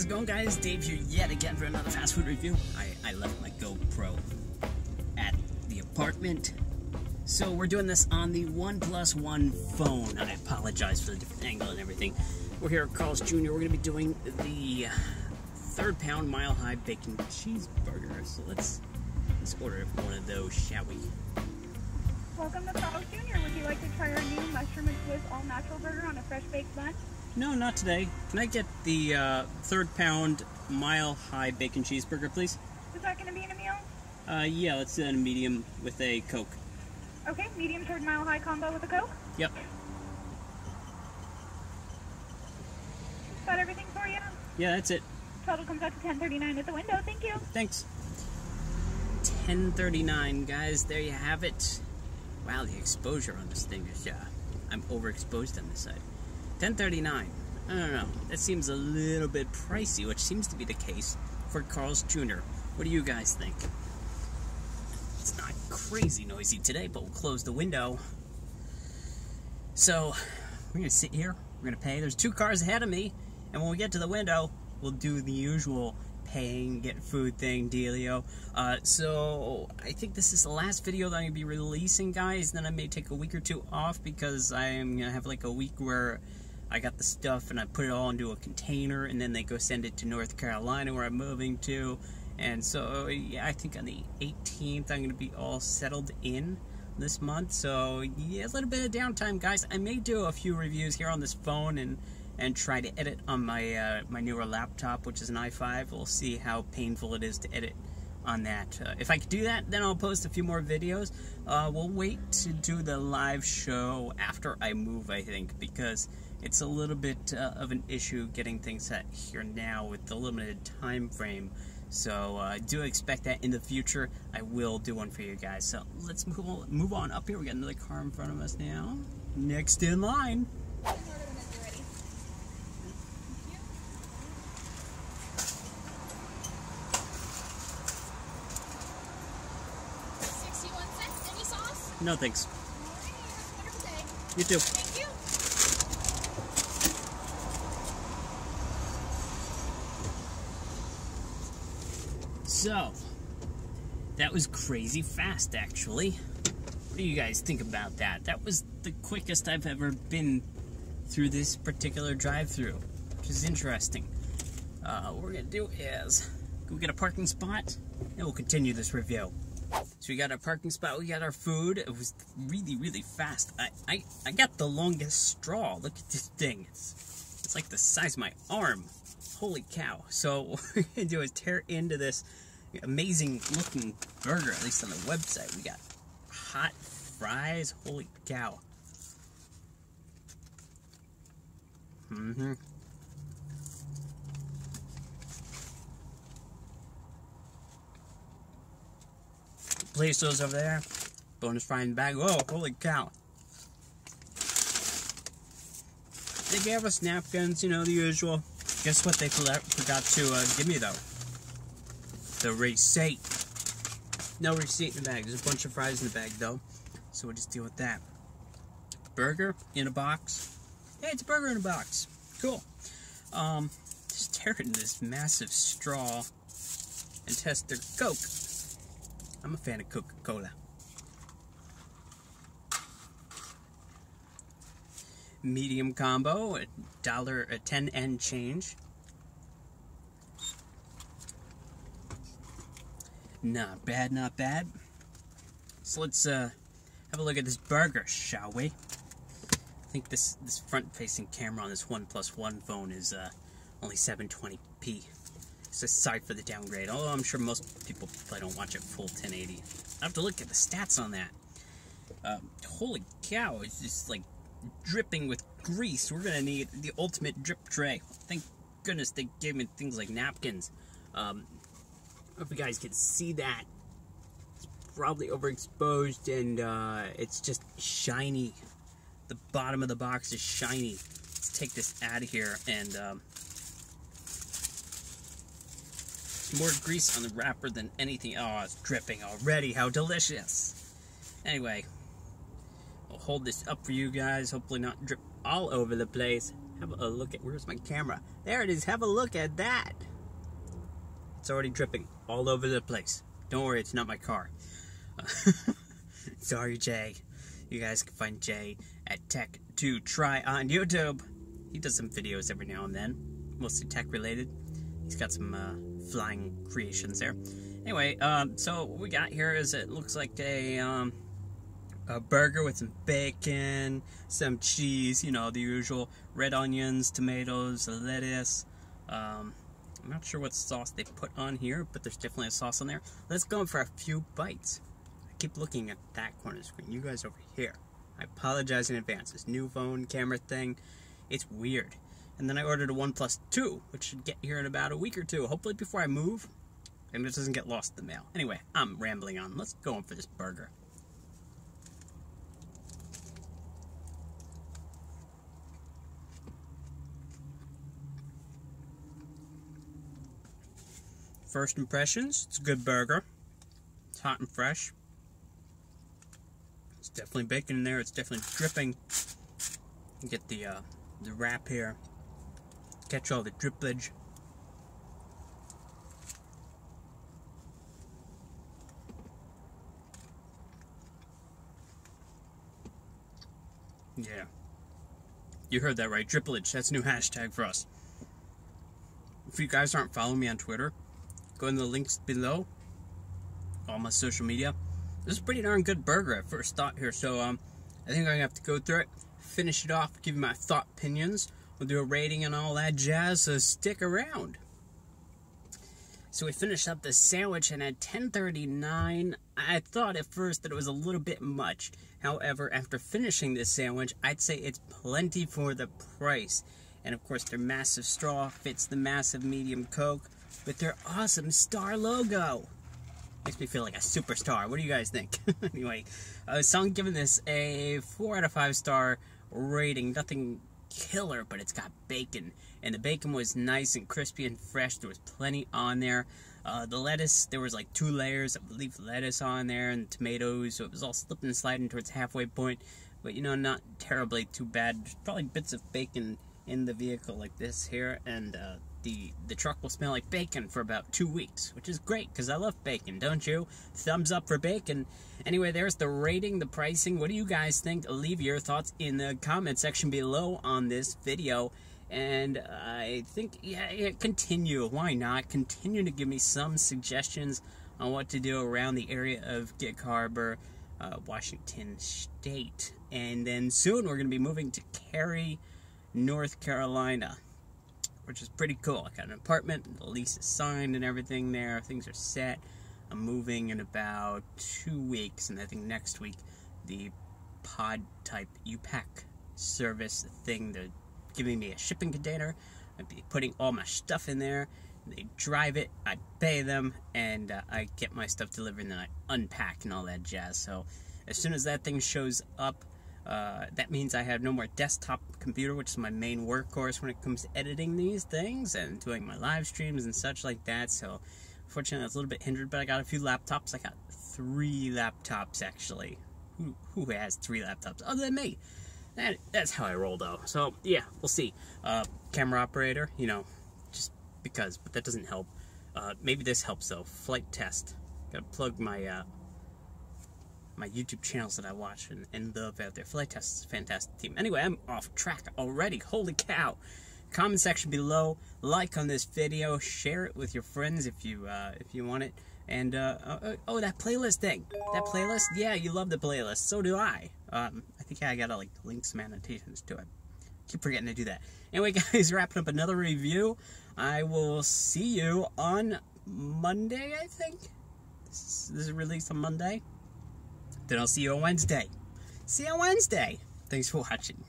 how's it going guys? Dave here yet again for another fast food review. I, I left my GoPro at the apartment. So we're doing this on the OnePlus One phone. I apologize for the different angle and everything. We're here at Carl's Jr. We're going to be doing the third pound mile high bacon cheeseburger. So let's let's order one of those, shall we? Welcome to Carl's Jr. Would you like to try our new mushroom and Swiss all natural burger on a fresh baked bun? No, not today. Can I get the uh, third pound mile high bacon cheeseburger, please? Is that going to be in a meal? Uh, yeah, let's do it in a medium with a Coke. Okay, medium third mile high combo with a Coke. Yep. Is that everything for you? Yeah, that's it. Total comes out to 10.39 at the window. Thank you. Thanks. 1039, guys. There you have it. Wow, the exposure on this thing is, uh, I'm overexposed on this side. 1039. I don't know. That seems a little bit pricey, which seems to be the case for Carl's Jr. What do you guys think? It's not crazy noisy today, but we'll close the window. So, we're gonna sit here, we're gonna pay. There's two cars ahead of me, and when we get to the window, we'll do the usual paying, get food thing, dealio. Uh, so I think this is the last video that I'm gonna be releasing, guys. Then I may take a week or two off because I am gonna have like a week where I got the stuff and I put it all into a container, and then they go send it to North Carolina where I'm moving to. And so yeah, I think on the 18th I'm gonna be all settled in this month. So yeah, a little bit of downtime, guys. I may do a few reviews here on this phone and and try to edit on my uh, my newer laptop, which is an i5. We'll see how painful it is to edit on that. Uh, if I could do that, then I'll post a few more videos. Uh, we'll wait to do the live show after I move, I think, because it's a little bit uh, of an issue getting things set here now with the limited time frame. So uh, do expect that in the future. I will do one for you guys. So let's move on, move on up here. We got another car in front of us now. Next in line. No thanks. You too. Thank you. So, that was crazy fast, actually. What do you guys think about that? That was the quickest I've ever been through this particular drive-through, which is interesting. Uh, what we're gonna do is go get a parking spot, and we'll continue this review. So we got our parking spot, we got our food. It was really, really fast. I, I, I got the longest straw. Look at this thing. It's, it's like the size of my arm. Holy cow. So what we're gonna do is tear into this amazing looking burger, at least on the website. We got hot fries. Holy cow. Mm-hmm. Place those over there. Bonus frying bag. Whoa, holy cow. They gave us napkins, you know, the usual. Guess what they forgot to uh, give me, though? The receipt. No receipt in the bag. There's a bunch of fries in the bag, though. So we'll just deal with that. Burger in a box. Hey, it's a burger in a box. Cool. Um, just tear it in this massive straw and test their Coke. I'm a fan of Coca-Cola. Medium combo, a dollar, a 10 and change. Not bad, not bad. So let's uh, have a look at this burger, shall we? I think this this front-facing camera on this OnePlus One phone is uh, only 720p. So sorry for the downgrade. Although I'm sure most people probably don't watch it full 1080. I have to look at the stats on that. Um, holy cow! It's just like dripping with grease. We're gonna need the ultimate drip tray. Thank goodness they gave me things like napkins. Um, hope you guys can see that. It's probably overexposed and uh, it's just shiny. The bottom of the box is shiny. Let's take this out of here and um, more grease on the wrapper than anything. Oh, it's dripping already. How delicious. Anyway, I'll hold this up for you guys. Hopefully not drip all over the place. Have a look at where's my camera? There it is. Have a look at that. It's already dripping all over the place. Don't worry, it's not my car. Sorry, Jay. You guys can find Jay at Tech2Try on YouTube. He does some videos every now and then, mostly tech related. He's got some uh, flying creations there. Anyway, um, so what we got here is it looks like a um, a burger with some bacon, some cheese, you know, the usual red onions, tomatoes, lettuce. Um, I'm not sure what sauce they put on here, but there's definitely a sauce on there. Let's go in for a few bites. I keep looking at that corner screen. You guys over here. I apologize in advance. This new phone camera thing, it's weird. And then I ordered a OnePlus 2, which should get here in about a week or two, hopefully before I move, and it doesn't get lost in the mail. Anyway, I'm rambling on. Let's go in for this burger. First impressions, it's a good burger. It's hot and fresh. It's definitely bacon in there. It's definitely dripping. Get the uh, the wrap here. Catch all the drippage. Yeah. You heard that right. Drippage. That's new hashtag for us. If you guys aren't following me on Twitter, Go in the links below. All my social media. This is pretty darn good burger at first thought here, so um, I think I'm gonna have to go through it, finish it off, give you my thought opinions. We'll do a rating and all that jazz, so stick around. So we finished up the sandwich, and at 10:39, I thought at first that it was a little bit much. However, after finishing this sandwich, I'd say it's plenty for the price. And of course, their massive straw fits the massive medium Coke with their awesome star logo. Makes me feel like a superstar. What do you guys think? anyway, uh, so I'm giving this a 4 out of 5 star rating. Nothing killer, but it's got bacon. And the bacon was nice and crispy and fresh. There was plenty on there. Uh, the lettuce, there was like two layers, of leaf lettuce on there and tomatoes. So it was all slipping and sliding towards halfway point. But, you know, not terribly too bad. There's probably bits of bacon in the vehicle like this here. And uh, the the truck will smell like bacon for about two weeks, which is great because I love bacon, don't you? Thumbs up for bacon. Anyway, there's the rating, the pricing. What do you guys think? Leave your thoughts in the comment section below on this video. And I think, yeah, yeah, continue. Why not? Continue to give me some suggestions on what to do around the area of Gig Harbor, uh, Washington State. And then soon we're going to be moving to Cary, North Carolina which is pretty cool. I got an apartment, the lease is signed and everything there. Things are set. I'm moving in about two weeks, and I think next week the pod type U-Pack service thing, they're giving me a shipping container. I'd be putting all my stuff in there. They drive it, I pay them, and uh, I get my stuff delivered, and then I unpack and all that jazz. So as soon as that thing shows up, uh, that means I have no more desktop computer, which is my main workhorse when it comes to editing these things and doing my live streams and such like that. So, fortunately, that's a little bit hindered, but I got a few laptops. I got three laptops, actually. Who, who has three laptops other than me? That, that's how I roll, though. So, yeah, we'll see. Uh, camera operator, you know, just because, but that doesn't help. Uh, maybe this helps, though. Flite Test. Gotta plug my uh, my YouTube channels that I watch and, and love out there. Flite Test is a fantastic team. Anyway, I'm off track already. Holy cow. Comment section below, like on this video, share it with your friends if you uh, if you want it. And uh, uh, oh, that playlist thing. That playlist, yeah, you love the playlist. So do I. Um, I think I gotta like link some annotations to it. Keep forgetting to do that. Anyway, guys, wrapping up another review. I will see you on Monday. I think this is released on Monday. Then I'll see you on Wednesday. See you on Wednesday. Thanks for watching.